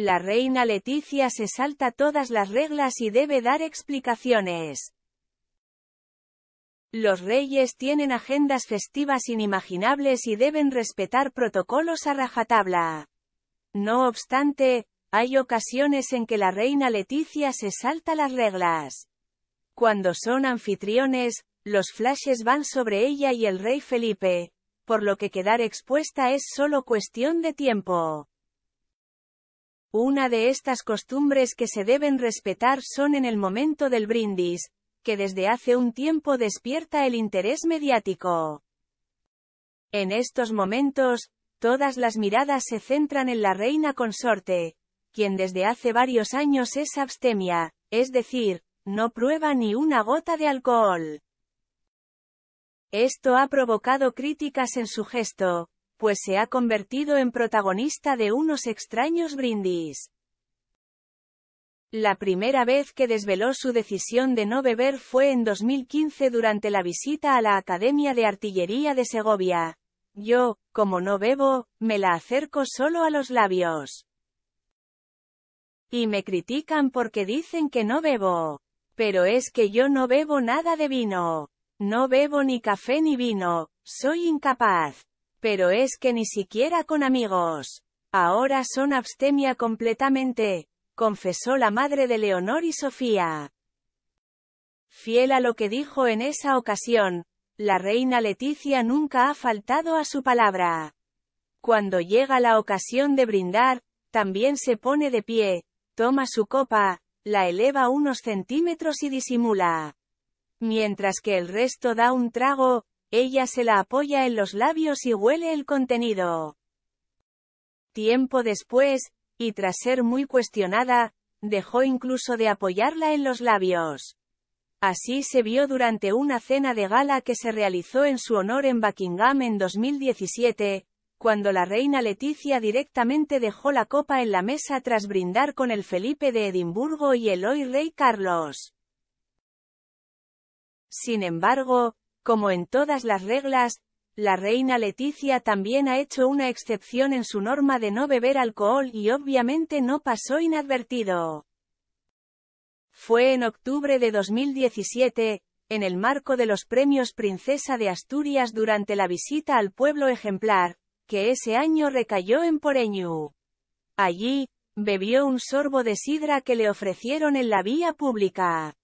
La reina Leticia se salta todas las reglas y debe dar explicaciones. Los reyes tienen agendas festivas inimaginables y deben respetar protocolos a rajatabla. No obstante, hay ocasiones en que la reina Leticia se salta las reglas. Cuando son anfitriones, los flashes van sobre ella y el rey Felipe, por lo que quedar expuesta es solo cuestión de tiempo. Una de estas costumbres que se deben respetar son en el momento del brindis, que desde hace un tiempo despierta el interés mediático. En estos momentos, todas las miradas se centran en la reina consorte, quien desde hace varios años es abstemia, es decir, no prueba ni una gota de alcohol. Esto ha provocado críticas en su gesto, pues se ha convertido en protagonista de unos extraños brindis. La primera vez que desveló su decisión de no beber fue en 2015 durante la visita a la Academia de Artillería de Segovia. Yo, como no bebo, me la acerco solo a los labios. Y me critican porque dicen que no bebo. Pero es que yo no bebo nada de vino. No bebo ni café ni vino, soy incapaz. Pero es que ni siquiera con amigos. Ahora son abstemia completamente, confesó la madre de Leonor y Sofía. Fiel a lo que dijo en esa ocasión, la reina Leticia nunca ha faltado a su palabra. Cuando llega la ocasión de brindar, también se pone de pie, toma su copa, la eleva unos centímetros y disimula. Mientras que el resto da un trago, ella se la apoya en los labios y huele el contenido. Tiempo después, y tras ser muy cuestionada, dejó incluso de apoyarla en los labios. Así se vio durante una cena de gala que se realizó en su honor en Buckingham en 2017, cuando la reina Leticia directamente dejó la copa en la mesa tras brindar con el Felipe de Edimburgo y el hoy rey Carlos. Sin embargo, como en todas las reglas, la reina Leticia también ha hecho una excepción en su norma de no beber alcohol y obviamente no pasó inadvertido. Fue en octubre de 2017, en el marco de los premios Princesa de Asturias durante la visita al pueblo ejemplar, que ese año recayó en Poreñu. Allí, bebió un sorbo de sidra que le ofrecieron en la vía pública.